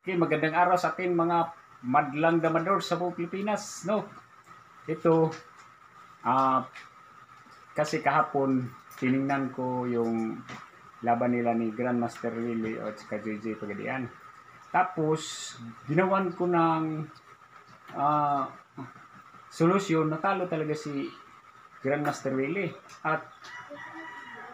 Okay, magandang araw sa atin mga madlang damador sa buong Pilipinas, no? Ito, ah, kasi kahapon, tiningnan ko yung laban nila ni Grandmaster Willie at saka JJ Pagadian. Tapos, ginawan ko ng ah, solusyon, natalo talaga si Grandmaster Willie. At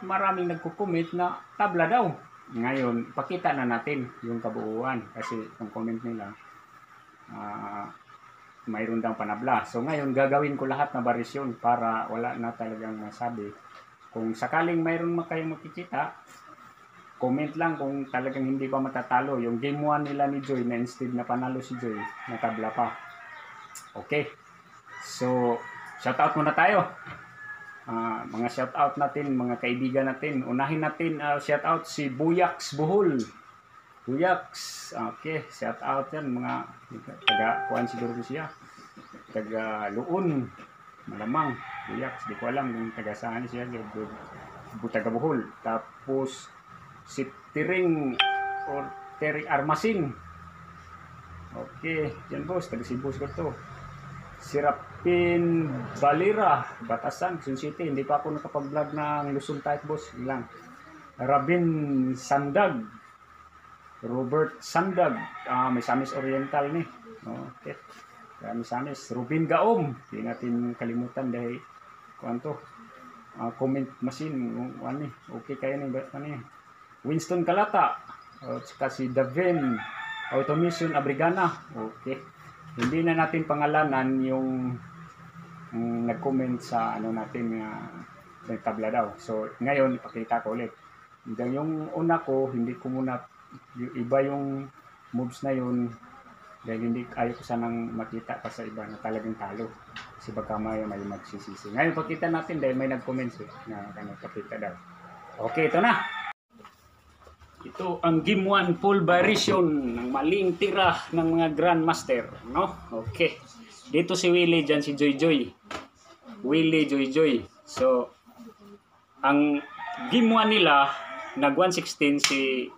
maraming nagko-comment na tabla daw. Ngayon, pakita na natin yung kabuuan kasi yung comment nila ah mayroon daw panabla. So ngayon, gagawin ko lahat na barisyon para wala na talagang masabi. Kung sakaling mayroon man kayong makikita, comment lang kung talagang hindi pa matatalo. Yung game 1 nila ni Joy na instead na panalo si Joy, natabla pa. Okay. So, shout out muna tayo. Ah, mga shout out natin, mga kaibigan natin. Unahin natin uh, shout out si Buyaks Buhol. Buyaks. Okay, shout out yan mga taga kuan siguro siya. Taga Luon. Malamang Buyaks, di ko alam kung taga saan siya, taga Buhol. Tapos si Tiring or Terry Armasin. Okay, yan boss, taga Cebu ko to. Sirapin Balira, Batasan, Quezon City. Hindi pa ako nakapag-vlog ng Luzon type boss. Ilang. Rabin Sandag. Robert Sandag. Ah, may Samis Oriental ni. Okay. May Samis. Rubin Gaom. Hindi natin kalimutan dahil kuan to. Ah, comment machine. Ano ni? Okay kayo ni. Ano ni? Winston Kalata. O, saka si Davin Automation Abrigana. Okay hindi na natin pangalanan yung um, nag-comment sa ano natin nga uh, tabla daw. So, ngayon, ipakita ko ulit. Then, yung una ko, hindi ko muna, yung iba yung moves na yun, dahil hindi ayaw ko sanang makita pa sa iba na talagang talo. Kasi baka may, may magsisisi. Ngayon, pakita natin dahil may nag-comment eh, na ano, pakita daw. Okay, ito na. Ito ang game 1 full variation ng maling tira ng mga Grandmaster, no? Okay. Dito si Willie, dyan si Joy Joy. Willie, Joy Joy. So, ang game 1 nila, nag 116 si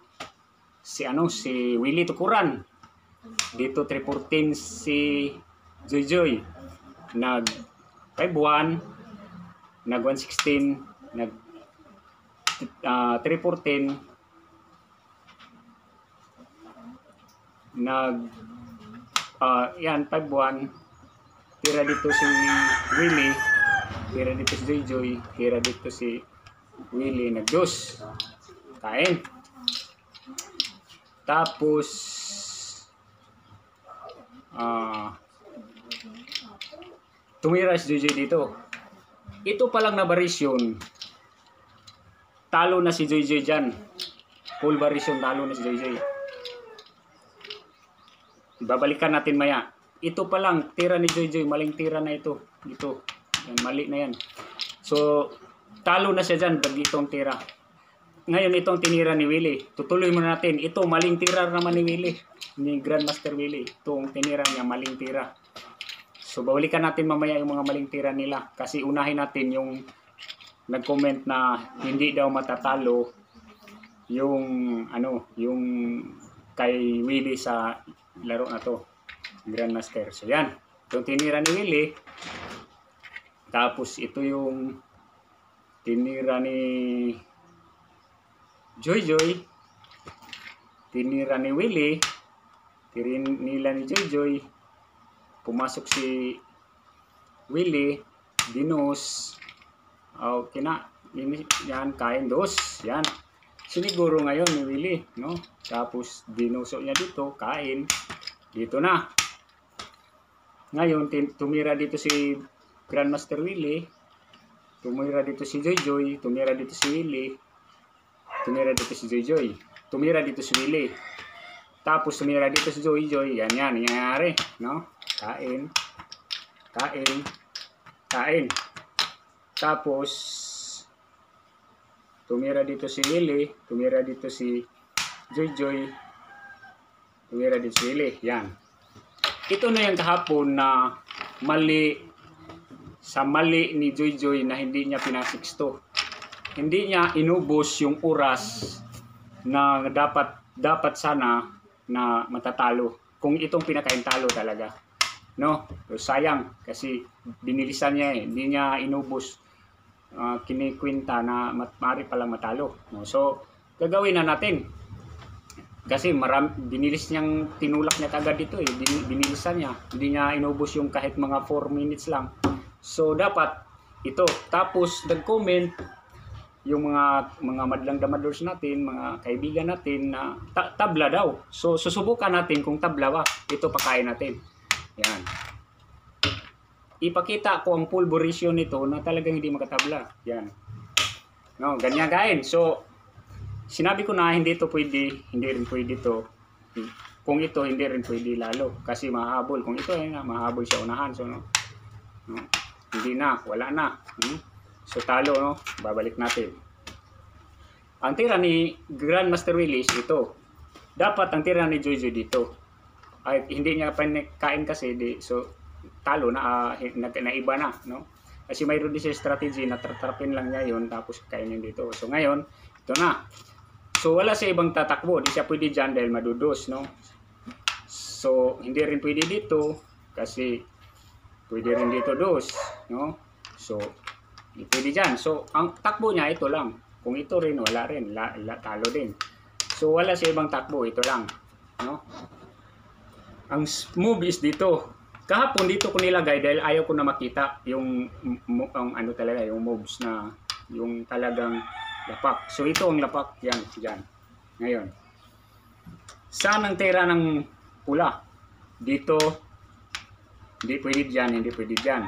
si ano si Willie Tukuran. Dito 314 si Joy Joy. Nag 51 nag 116 nag uh, 314 nag uh, yan 5-1 tira dito si Willie. Tira dito si Joy. Tira dito si Willie nagdos kain. Tapos uh, tumira si Joy dito. Ito pa lang na varisyon talo na si Joy dyan. Full varisyon talo na si Joy Babalikan natin maya. Ito pa lang, tira ni Joy Joy, maling tira na ito. Ito, yan, mali na yan. So, talo na siya dyan, pag itong tira. Ngayon, itong tinira ni Willie. Tutuloy muna natin. Ito, maling tira naman ni Willie. Ni Grandmaster Willie. Itong tinira niya, maling tira. So, babalikan natin mamaya yung mga maling tira nila. Kasi unahin natin yung nag-comment na hindi daw matatalo yung ano, yung kay Willie sa laro na to. Grandmaster. So yan. Itong tinira ni Willie. Tapos ito yung tinira ni Joy Joy. Tinira ni Willie. Tirin nila ni Joy Joy. Pumasok si Willie. Dinos. Okay na. Yan, kain dos. Yan. Siniguro ngayon ni Willie. No? Tapos dinuso niya dito. Kain. Dito na. Ngayon, tumira dito si Grandmaster Willie. Tumira dito si Joy Joy. Tumira dito si Willie. Tumira dito si Joy Joy. Tumira dito si Willie. Tapos tumira dito si Joy Joy. Yan yan. Nangyayari. No? Kain. Kain. Kain. Tapos tumira dito si Willie. Tumira dito si Joy Joy. Tumira din sili. Yan. Ito na yung kahapon na mali sa mali ni Joy Joy na hindi niya pinasiksto. Hindi niya inubos yung oras na dapat dapat sana na matatalo. Kung itong pinakain talo talaga. No? So, sayang kasi binilisan niya eh. Hindi niya inubos uh, kinikwinta na mat mari pala matalo. No? So, gagawin na natin. Kasi maram, binilis niyang tinulak niya kagad dito eh. Bin, binilisan niya. Hindi niya inubos yung kahit mga 4 minutes lang. So, dapat ito. Tapos, nag-comment yung mga mga madlang damadors natin, mga kaibigan natin na ta- tabla daw. So, susubukan natin kung tabla ba. Ito pakain natin. Yan. Ipakita ko ang pulverization nito na talagang hindi makatabla. Yan. No, ganyan gain. So, sinabi ko na hindi ito pwede, hindi rin pwede ito. Kung ito, hindi rin pwede lalo. Kasi mahabol. Kung ito, eh, mahabol siya unahan. So, no? no? Hindi na, wala na. Hmm? So, talo, no? Babalik natin. Ang tira ni Grandmaster Willis, ito. Dapat ang tira ni Jojo dito. Ay, hindi niya pa kain kasi, di, so, talo na, uh, na, na iba na, no? Kasi mayroon din siya strategy na tatrapin lang niya yon tapos kainin dito. So ngayon, ito na. So wala siya ibang tatakbo. Di siya pwede dyan dahil madudos, no? So hindi rin pwede dito kasi pwede rin dito dos, no? So hindi pwede dyan. So ang takbo niya ito lang. Kung ito rin, wala rin. La, la, talo din. So wala siya ibang takbo. Ito lang, no? Ang move is dito. Kahapon dito ko nilagay dahil ayaw ko na makita yung, ang ano talaga, yung moves na yung talagang lapak. So ito ang lapak, yan, yan. Ngayon, saan ang tera ng pula? Dito, hindi pwede dyan, hindi pwede dyan.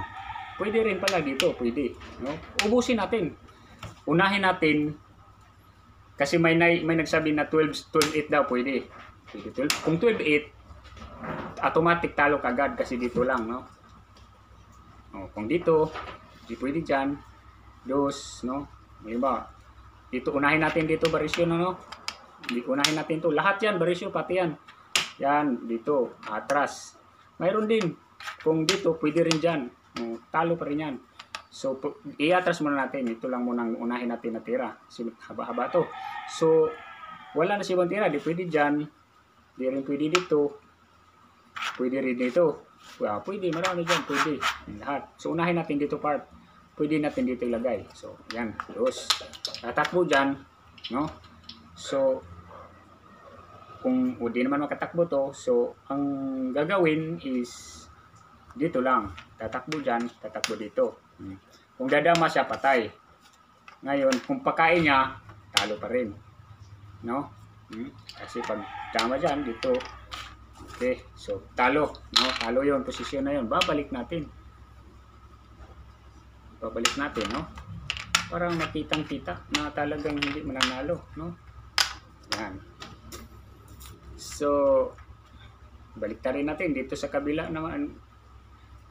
Pwede rin pala dito, pwede. No? Ubusin natin. Unahin natin, kasi may, may nagsabi na 12, 12-8 daw, pwede. pwede 12. Kung 12-8, automatic talo kagad kasi dito lang, no? O, kung dito, di pwede dyan, dos, no? May ba? Dito, unahin natin dito barisyo, no? no? Di, unahin natin to. Lahat yan, barisyo, pati yan. Yan, dito, atras. Mayroon din. Kung dito, pwede rin dyan. O, talo pa rin yan. So, i-atras muna natin. Ito lang muna unahin natin na tira. Haba-haba to. So, wala na si tira. Di pwede dyan. Di rin pwede dito Pwede rin dito. Well, pwede, marami dyan, pwede. Lahat. So, unahin natin dito part. Pwede natin dito ilagay. So, yan. Dos. Tatakbo dyan. No? So, kung hindi naman makatakbo to, so, ang gagawin is dito lang. Tatakbo dyan, tatakbo dito. Hmm. Kung dadama siya, patay. Ngayon, kung pakain niya, talo pa rin. No? Hmm? Kasi pag tama dyan, dito, Okay, so talo, no? Talo 'yon, posisyon na 'yon. Babalik natin. Babalik natin, no? Parang makitang-kita na talagang hindi mananalo, no? Yan. So, balik rin natin dito sa kabila naman.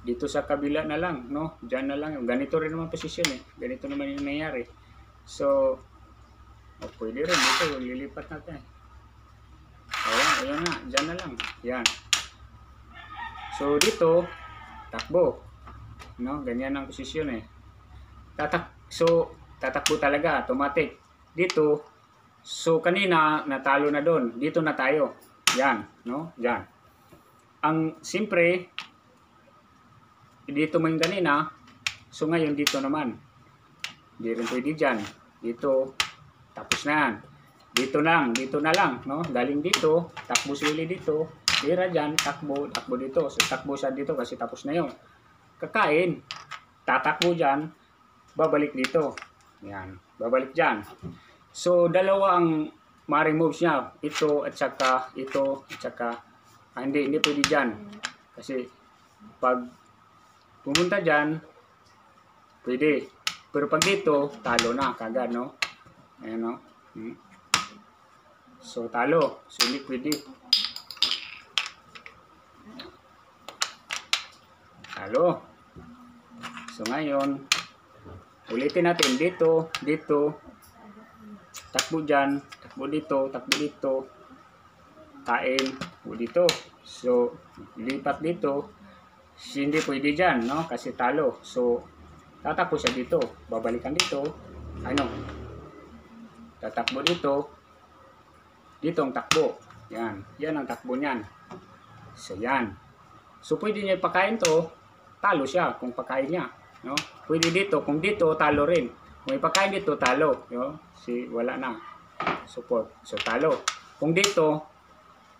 Dito sa kabila na lang, no? Diyan na lang. Ganito rin naman posisyon eh. Ganito naman yung nangyayari. So, oh, pwede rin dito. Lilipat natin. Ayan, ayan na. Diyan na lang. Yan. So, dito, takbo. No? Ganyan ang posisyon eh. Tatak so, tatakbo talaga. Automatic. Dito, so kanina, natalo na doon. Dito na tayo. Yan. No? Yan. Ang, siyempre, dito mo yung kanina, so ngayon dito naman. Hindi rin pwede dyan. Dito, tapos na yan. Dito lang, dito na lang, no? Galing dito, takbo si Willie dito, tira dyan, takbo, takbo dito. So, takbo siya dito kasi tapos na yun. Kakain, tatakbo dyan, babalik dito. Yan, babalik dyan. So, dalawa ang maring moves niya. Ito at saka, ito at saka, ah, hindi, hindi pwede dyan. Kasi, pag pumunta dyan, pwede. Pero pag dito, talo na kagad, no? Ayan, no? Hmm. So, talo. So, hindi pwede. Talo. So, ngayon, ulitin natin dito, dito, takbo dyan, takbo dito, takbo dito, kain, takbo dito. So, lipat dito, hindi pwede dyan, no? Kasi talo. So, tatakbo siya dito, babalikan dito, ano, tatakbo dito, dito ang takbo. Yan. Yan ang takbo niyan. So, yan. So, pwede niya ipakain to, talo siya kung pakain niya. No? Pwede dito, kung dito, talo rin. Kung ipakain dito, talo. No? Si, wala na. Support. So, talo. Kung dito,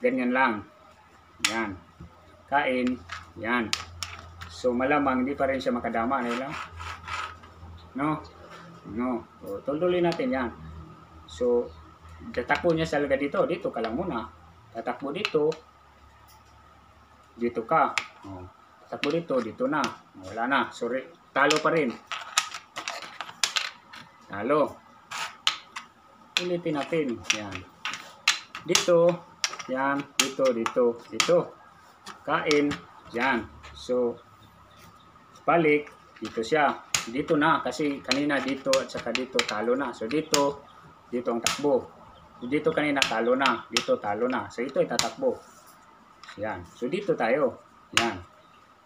ganyan lang. Yan. Kain. Yan. So, malamang hindi pa rin siya makadama. Ano lang? No? No. So, tuloy natin yan. So, tatakbo niya talaga dito. Dito ka lang muna. Tatakbo dito. Dito ka. Oh. Tatakbo dito. Dito na. Wala na. Sorry. Talo pa rin. Talo. Ulitin natin. Yan. Dito. Yan. Dito. Dito. Dito. Kain. Yan. So, balik. Dito siya. Dito na. Kasi kanina dito at saka dito talo na. So, dito. Dito ang takbo. Dito kanina talo na. Dito talo na. So, ito ay tatakbo. Yan. So, dito tayo. Yan.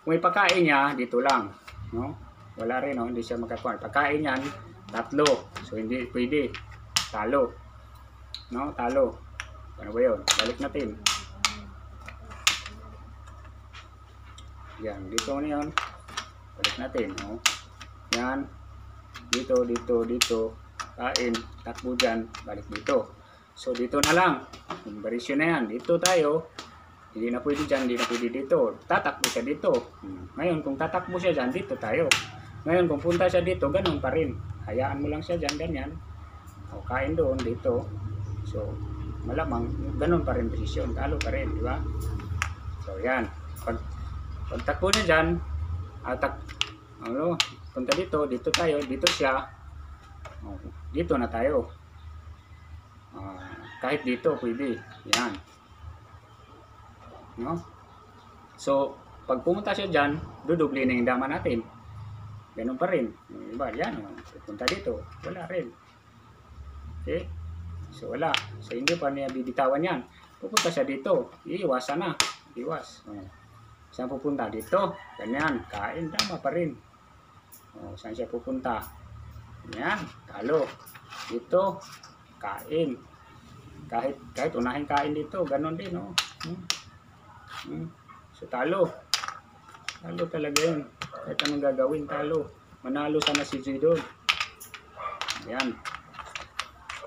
Kung ipakain niya, dito lang. No? Wala rin, no? Hindi siya makakuha. Pagkain yan, tatlo. So, hindi pwede. Talo. No? Talo. Ano ba yun? Balik natin. Yan. Dito na yun. Balik natin. No? Yan. Dito, dito, dito. Kain. Takbo dyan. Balik dito. So, dito na lang. Yung varisyon na yan. Dito tayo. Hindi na pwede dyan, hindi na pwede dito. Tatakbo siya dito. Hmm. Ngayon, kung tatakbo siya dyan, dito tayo. Ngayon, kung punta siya dito, ganun pa rin. Hayaan mo lang siya dyan, ganyan. O, kain doon, dito. So, malamang, ganun pa rin posisyon. Talo pa rin, di ba? So, yan. Pag, pag takbo niya dyan, atak, ano, punta dito, dito tayo, dito siya. O, dito na tayo. Ah, kahit dito, pwede. Yan. No? So, pag pumunta siya dyan, dudubli na yung dama natin. Ganun pa rin. Yung iba, yan. oh, Punta dito. Wala rin. Okay? So, wala. So, hindi pa niya bibitawan yan. Pupunta siya dito. Iiwasan na. Iwas. Oh. Saan pupunta? Dito. Ganyan. Kain. Dama pa rin. Oh, saan siya pupunta? Yan. Talo. Dito. Kain. Kahit, kahit unahin kain dito. Ganon din. Oh. Hmm. Hmm. So talo. Talo talaga yun. Kahit anong gagawin, talo. Manalo sana si G doon. Yan.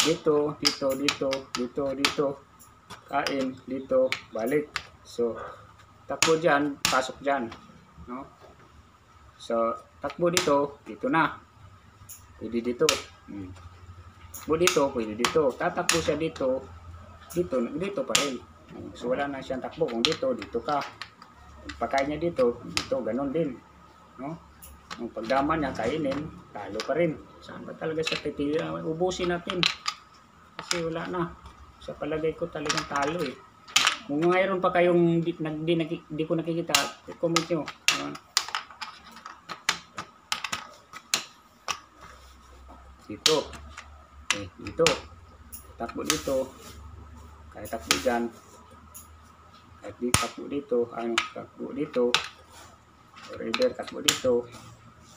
Dito, dito, dito, dito, dito. Kain, dito, balik. So, takbo dyan, pasok dyan. No? So, takbo dito, dito na. Pwede dito. Hmm. Takbo dito, pwede dito. Tatakbo siya dito, dito, dito pa rin. So wala na siyang takbo. Kung dito, dito ka. Kung pagkain niya dito, dito, ganun din. No? Kung pagdama niya, kainin, talo pa rin. Saan ba talaga siya titira? Ubusin natin. Kasi wala na. Sa palagay ko talagang talo eh. Kung mayroon pa kayong di, nag, di, naki- di ko nakikita, comment nyo. Ah. dito. Eh, dito. Takbo dito. Kahit takbo dyan, at di takbo dito, ano, takbo dito, reader, takbo dito,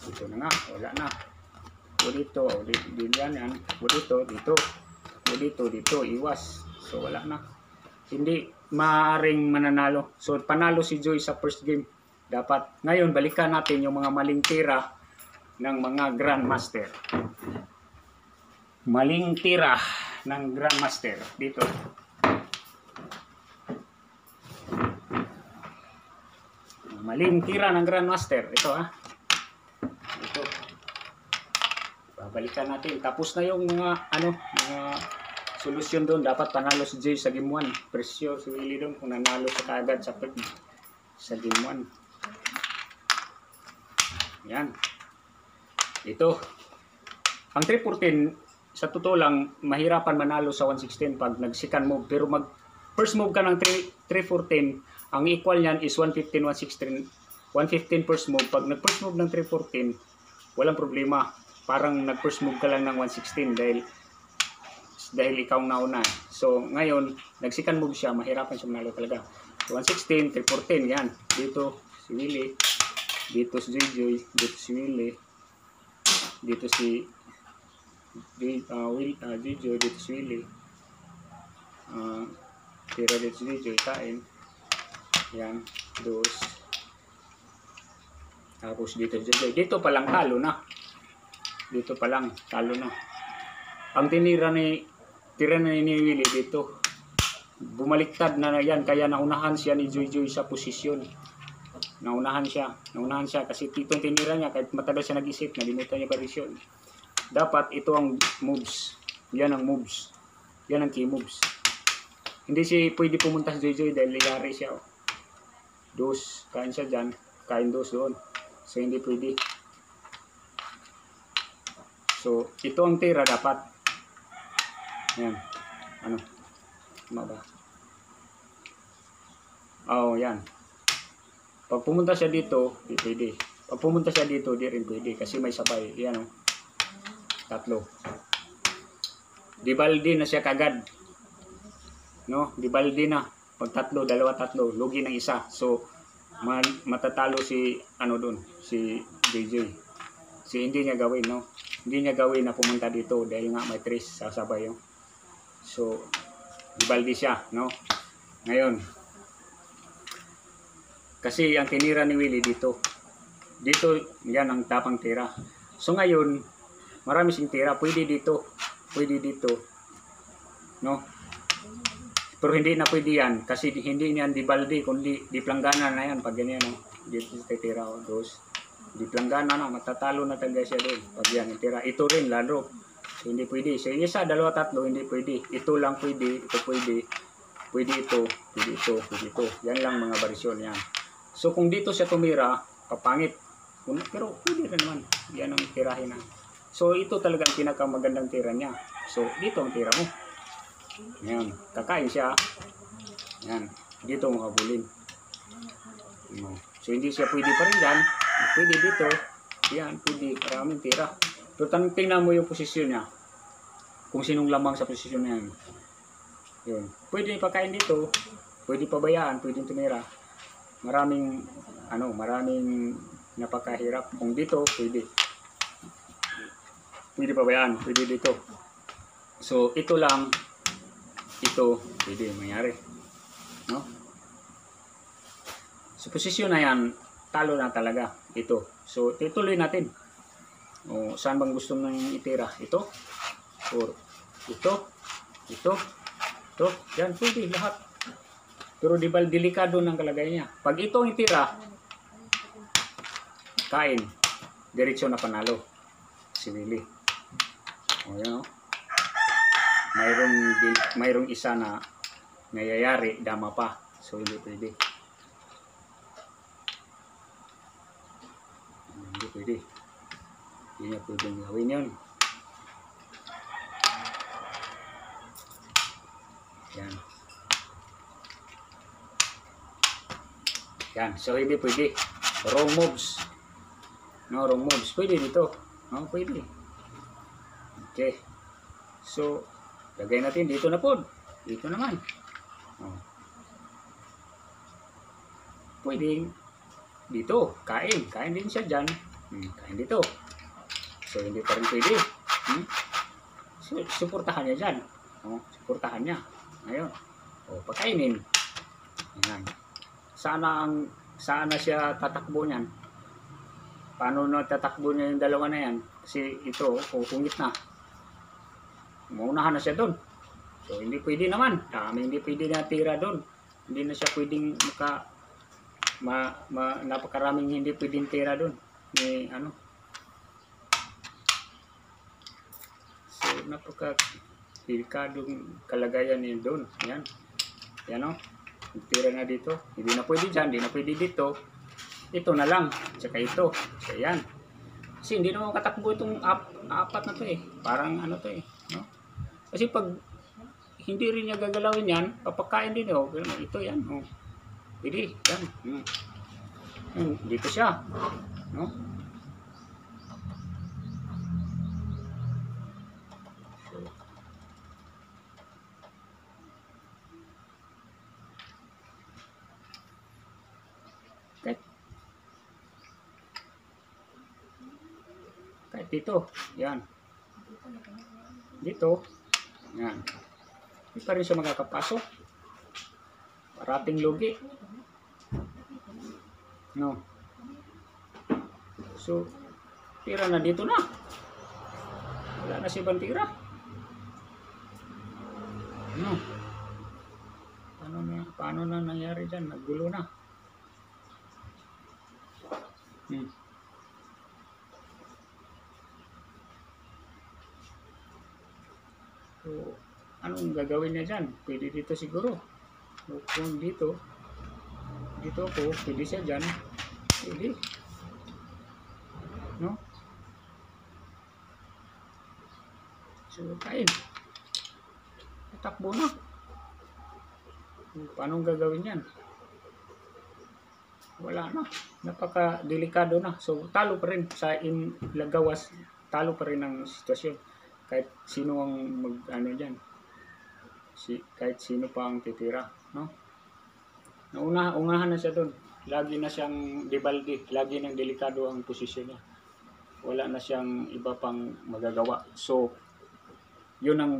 dito na nga, wala na, takbo dito, o di, yan, yan, dito, dito, takbo dito, dito, iwas, so wala na, hindi maaring mananalo, so panalo si Joy sa first game, dapat, ngayon, balikan natin yung mga maling tira ng mga Grandmaster. Maling tira ng Grandmaster. Dito. Maling tira ng Grandmaster. Ito ah. Ito. Babalikan natin. Tapos na yung mga ano, mga solusyon doon. Dapat panalo si Jay sa game 1. Presyo si Willie doon kung nanalo sa kagad sa sa game 1. Yan. Ito. Ang 314, sa totoo lang, mahirapan manalo sa 116 pag nag-second move. Pero mag first move ka ng 3, 314, ang equal niyan is 115, 116, 115 first move. Pag nag-first move ng 314, walang problema. Parang nag-first move ka lang ng 116 dahil dahil ikaw nauna. So, ngayon, nag-second move siya, mahirapan siya manalo talaga. 116, 314, yan. Dito, si Willie. Dito si Joy, dito si Willie. Dito si uh, Will, uh, Jojo, dito si Willie. Uh, Tira dito si DJ, kain. Yan, dos. Tapos dito si DJ. Dito pa lang talo na. Dito pa lang, talo na. Ang tinira ni, tira na ni Willie dito. Bumaliktad na yan, kaya naunahan siya ni Joy Joy sa posisyon. Naunahan siya, naunahan siya kasi itong tinira niya kahit matagal siya nag-isip, nalimutan niya posisyon. Dapat ito ang moves. Yan ang moves. Yan ang key moves. Hindi siya pwede pumunta sa Joy Joy dahil ligari siya. Oh. Dos, kain siya dyan. Kain dos doon. So hindi pwede. So ito ang tira dapat. Yan. Ano? Tama ba? Oo, oh, yan. Pag pumunta siya dito, di pwede. Pag pumunta siya dito, di rin pwede kasi may sabay. Yan o. Tatlo. Di baldi na siya kagad. No? Di baldi na. Pag tatlo, dalawa, tatlo, lugi ng isa. So, ma- matatalo si, ano doon, si JJ. Si hindi niya gawin, no? Hindi niya gawin na pumunta dito dahil nga may tres sasabay yung. So, di baldi siya, no? Ngayon, kasi ang tinira ni Willie dito. Dito, yan ang tapang tira. So ngayon, marami sing tira. Pwede dito. Pwede dito. No? Pero hindi na pwede yan. Kasi di- hindi niyan di baldi, kundi di planggana na yan. Pag ganyan, no? Dito sa tira. O, dos. Di planggana na. Matatalo na talaga siya doon. Pag yan, yung tira. Ito rin, lalo. So, hindi pwede. So, isa, dalawa, tatlo, hindi pwede. Ito lang pwede. Ito pwede. Pwede ito. Pwede ito. Pwede ito. Yan lang mga barisyon yan. So kung dito siya tumira, papangit. Pero pwede rin naman. Yan ang tirahin na. So ito talaga ang pinakamagandang tira niya. So dito ang tira mo. Yan. Kakain siya. Yan. Dito. No. So hindi siya pwede pa rin dyan. Pwede dito. Yan. Pwede. Maraming tira. Pero tingnan mo yung posisyon niya. Kung sinong lamang sa posisyon niya. Yun. Pwede ipakain dito. Pwede pabayaan. Pwede tumira maraming ano, maraming napakahirap. Kung dito, pwede. Pwede pa ba yan? Pwede dito. So, ito lang, ito, pwede mangyari. No? So, posisyon na yan, talo na talaga. Ito. So, ituloy natin. O, saan bang gusto nang itira? Ito? Or, ito? Ito? Ito? Yan, pwede lahat. Pero di ba delikado ng kalagayan niya? Pag ito ang itira, kain, diretsyo na panalo. Si Willie. O yan o. Mayroong, mayroong isa na nayayari, dama pa. So hindi pwede. Hindi pwede. Hindi niya pwedeng gawin yun. Yan. Yan. So, hindi pwede. Wrong moves. No, wrong moves. Pwede dito. No, pwede. Okay. So, lagay natin dito na po. Dito naman. Oh. Pwede dito. Kain. Kain din siya dyan. Hmm, kain dito. So, hindi pa rin pwede. Hmm? So, suportahan niya dyan. Oh, suportahan niya. Ngayon. O, pakainin. Yan sana ang sana siya tatakbo niyan. Paano na tatakbo niya yung dalawa na yan? Kasi ito, kukungit na. Maunahan na siya doon. So, hindi pwede naman. Kami hindi pwede na tira doon. Hindi na siya pwedeng maka ma, ma, napakaraming hindi pwedeng tira doon. Ni ano. So, napaka delikadong kalagayan niya doon. Yan. Yan o. Tira na dito. Hindi na pwede dyan. Hindi na pwede dito. Ito na lang. Tsaka ito. So, yan. Kasi hindi naman katakbo itong ap, apat na to eh. Parang ano to eh. No? Kasi pag hindi rin niya gagalawin yan, papakain din oh. Ito yan. Oh. Pwede. Yan. Hmm. Hmm, Dito siya. No? Kahit kahit dito yan dito yan hindi pa rin siya makakapasok parating lugi. No. So, tira na dito na. Wala na si Bantira. Ano? Paano na, paano na nangyari dyan? Naggulo na. Hmm. So, anong gagawin niya dyan? Pwede dito siguro. O kung dito, dito ako, pwede siya dyan. Pwede. No? So, kain. Takbo na. Paano gagawin yan? Wala na. Napaka-delikado na. So, talo pa rin sa in lagawas. Talo pa rin ang sitwasyon. Kahit sino ang mag, ano dyan. Si, kahit sino pa ang titira. No? Nauna, unahan na siya doon. Lagi na siyang debalde. Lagi nang delikado ang posisyon niya. Wala na siyang iba pang magagawa. So, yun ang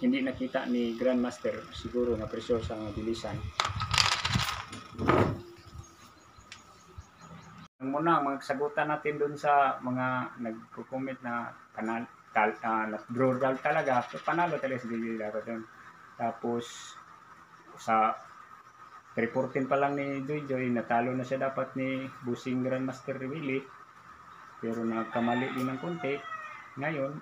hindi nakita ni Grandmaster siguro na presyo sa mga bilisan. Muna, magsagutan natin dun sa mga nagko-comment na panal, tal, uh, na draw talaga, panalo talaga si Billy Laro dun. Tapos, sa 314 pa lang ni Joy Joy, natalo na siya dapat ni Busing Grandmaster Willie. Pero nagkamali din ng konti. Ngayon,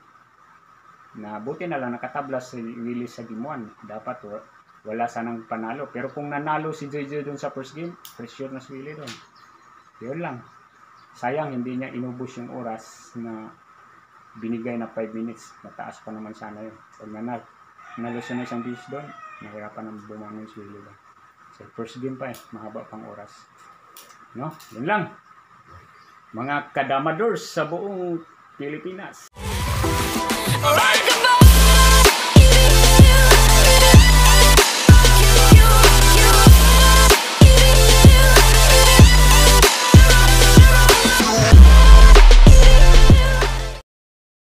na buti na lang nakatablas si Willie sa game 1. Dapat wa- wala sanang panalo. Pero kung nanalo si JJ doon sa first game, for sure na si Willie doon. Yun lang. Sayang hindi niya inubos yung oras na binigay na 5 minutes. Mataas pa naman sana yun. Pag nanalo, nanalo siya ng isang beses doon, nahirapan ng bumangon si doon. So first game pa eh, mahaba pang oras. No? Yun lang. Mga kadamadors sa buong Pilipinas. Like